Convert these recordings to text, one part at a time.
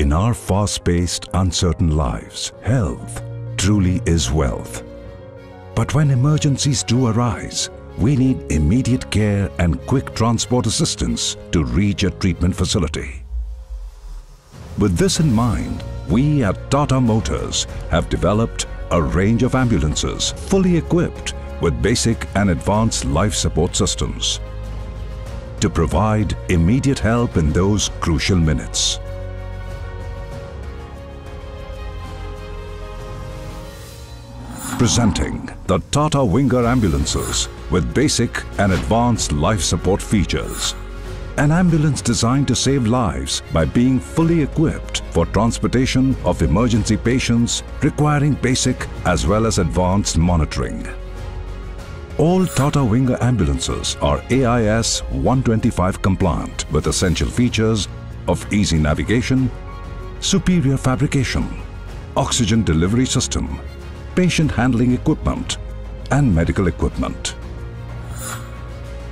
In our fast-paced, uncertain lives, health truly is wealth. But when emergencies do arise, we need immediate care and quick transport assistance to reach a treatment facility. With this in mind, we at Tata Motors have developed a range of ambulances fully equipped with basic and advanced life support systems to provide immediate help in those crucial minutes. Presenting the Tata Winger ambulances with basic and advanced life support features. An ambulance designed to save lives by being fully equipped for transportation of emergency patients requiring basic as well as advanced monitoring. All Tata Winger ambulances are AIS 125 compliant with essential features of easy navigation, superior fabrication, oxygen delivery system, patient handling equipment and medical equipment.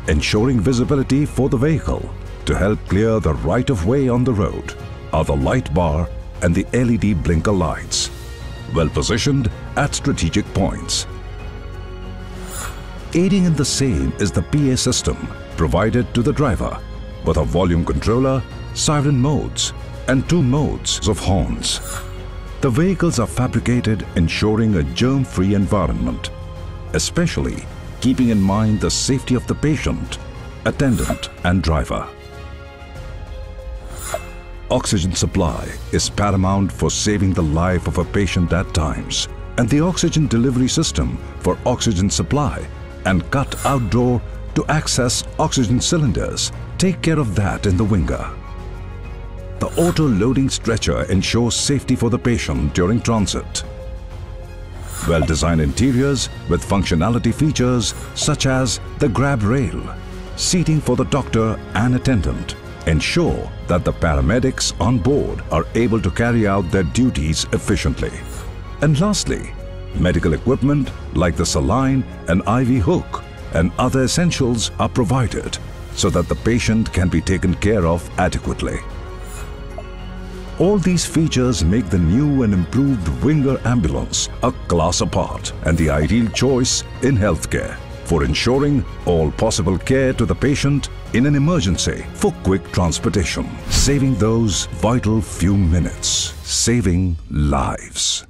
Ensuring visibility for the vehicle to help clear the right-of-way on the road are the light bar and the LED blinker lights, well positioned at strategic points. Aiding in the same is the PA system provided to the driver with a volume controller, siren modes and two modes of horns. The vehicles are fabricated ensuring a germ-free environment, especially keeping in mind the safety of the patient, attendant and driver. Oxygen supply is paramount for saving the life of a patient at times and the oxygen delivery system for oxygen supply and cut outdoor to access oxygen cylinders take care of that in the winger. The auto-loading stretcher ensures safety for the patient during transit. Well-designed interiors with functionality features such as the grab rail, seating for the doctor and attendant ensure that the paramedics on board are able to carry out their duties efficiently. And lastly, medical equipment like the saline and IV hook and other essentials are provided so that the patient can be taken care of adequately. All these features make the new and improved Winger ambulance a class apart and the ideal choice in healthcare for ensuring all possible care to the patient in an emergency for quick transportation, saving those vital few minutes, saving lives.